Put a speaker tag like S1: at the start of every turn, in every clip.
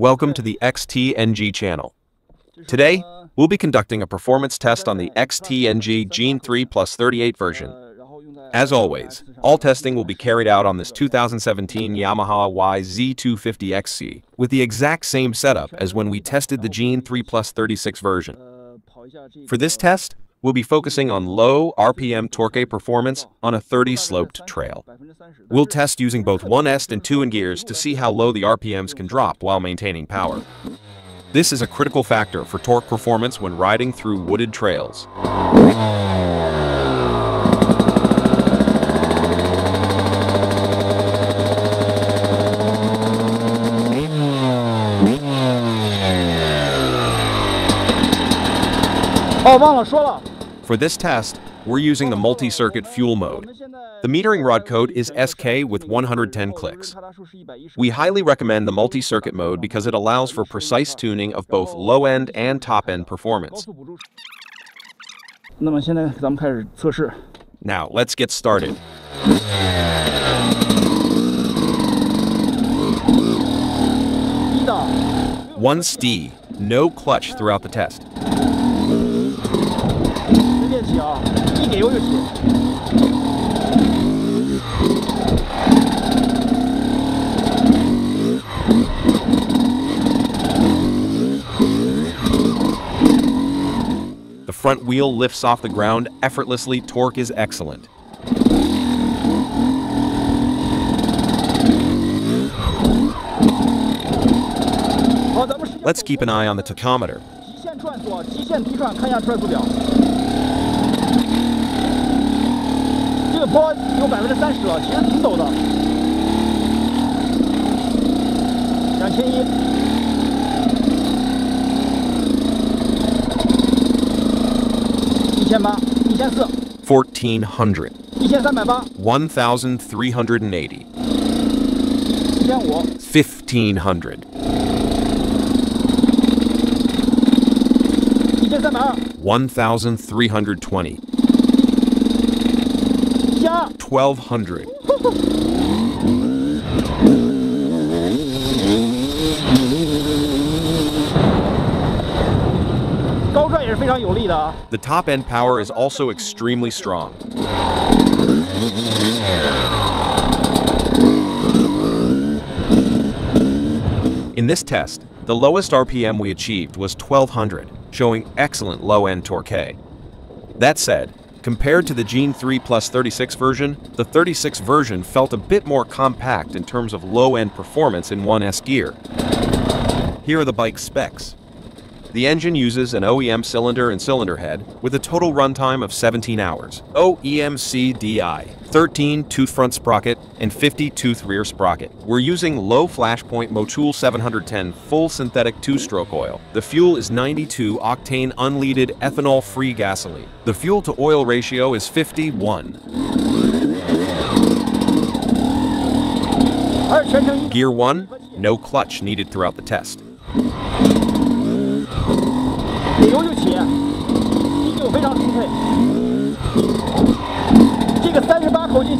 S1: Welcome to the XTNG channel. Today, we'll be conducting a performance test on the XTNG Gen 3 Plus 38 version. As always, all testing will be carried out on this 2017 Yamaha YZ250XC with the exact same setup as when we tested the Gen 3 Plus 36 version. For this test, we'll be focusing on low RPM torque performance on a 30 sloped trail. We'll test using both 1S and 2 in gears to see how low the RPMs can drop while maintaining power. This is a critical factor for torque performance when riding through wooded trails. For this test, we're using the multi-circuit fuel mode. The metering rod code is SK with 110 clicks. We highly recommend the multi-circuit mode because it allows for precise tuning of both low-end and top-end performance. Now, let's get started. One D, no clutch throughout the test. The front wheel lifts off the ground effortlessly, torque is excellent. Let's keep an eye on the tachometer.
S2: 这个坡有百分之三十了，其实挺陡的。两千一。一千八，一千四。
S1: Fourteen hundred.
S2: 一千三百八。
S1: One
S2: thousand three hundred
S1: and eighty.
S2: 一千五。Fifteen
S1: hundred.
S2: 一千三百二。One thousand three hundred twenty. 1200.
S1: The top end power is also extremely strong. In this test, the lowest RPM we achieved was 1200, showing excellent low-end torque. That said, compared to the Gen 3 Plus 36 version, the 36 version felt a bit more compact in terms of low end performance in 1S gear. Here are the bike's specs. The engine uses an OEM cylinder and cylinder head with a total runtime of 17 hours. OEMCDI 13 tooth front sprocket and 50 tooth rear sprocket. We're using low flashpoint Motul 710 full synthetic two-stroke oil. The fuel is 92 octane unleaded ethanol-free gasoline. The fuel to oil ratio is 51. Gear 1, no clutch needed throughout the test.
S2: 三十八口径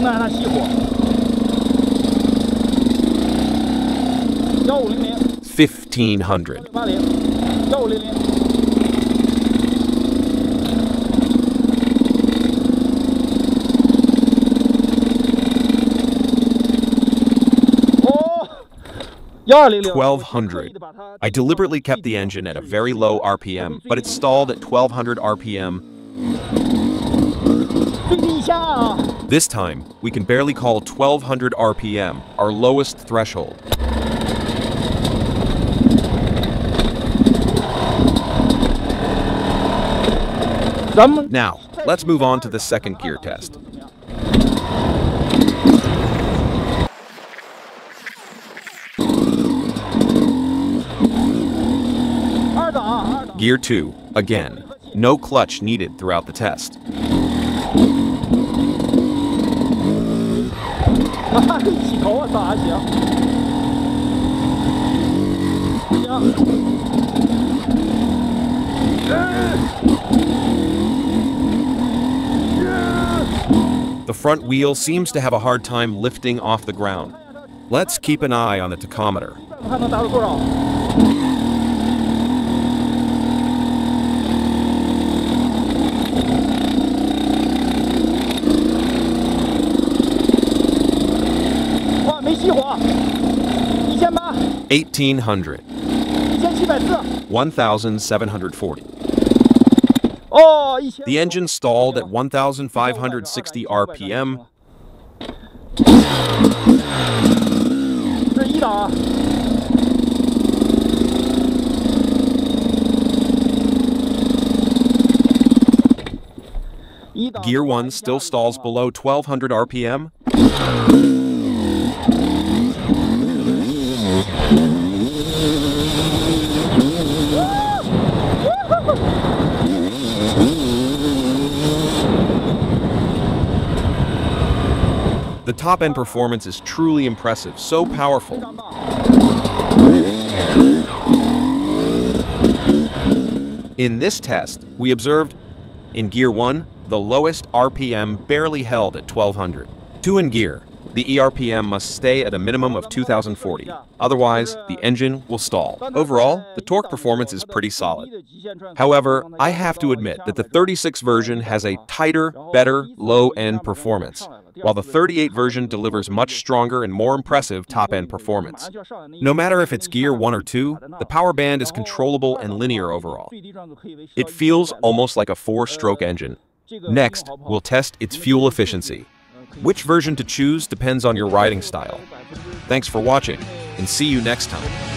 S2: 不能让它熄火。幺五零零
S1: 1500.
S2: 八零幺五零零。哦，幺二零零
S1: 1200. I deliberately kept the engine at a very low RPM, but it stalled at 1200 RPM. This time, we can barely call 1200 RPM, our lowest threshold. Now, let's move on to the second gear test. Gear 2, again. No clutch needed throughout the test.
S2: 一起头我操还行，行。
S1: The front wheel seems to have a hard time lifting off the ground. Let's keep an eye on the tachometer. 1800. 1740. The engine stalled at 1560 RPM. Gear 1 still stalls below 1200 RPM. top-end performance is truly impressive, so powerful. In this test, we observed in Gear 1, the lowest RPM barely held at 1200. 2 in Gear, the ERPM must stay at a minimum of 2040, otherwise the engine will stall. Overall, the torque performance is pretty solid. However, I have to admit that the 36 version has a tighter, better low-end performance while the 38 version delivers much stronger and more impressive top end performance. No matter if it's Gear 1 or 2, the power band is controllable and linear overall. It feels almost like a four stroke engine. Next, we'll test its fuel efficiency. Which version to choose depends on your riding style. Thanks for watching, and see you next time.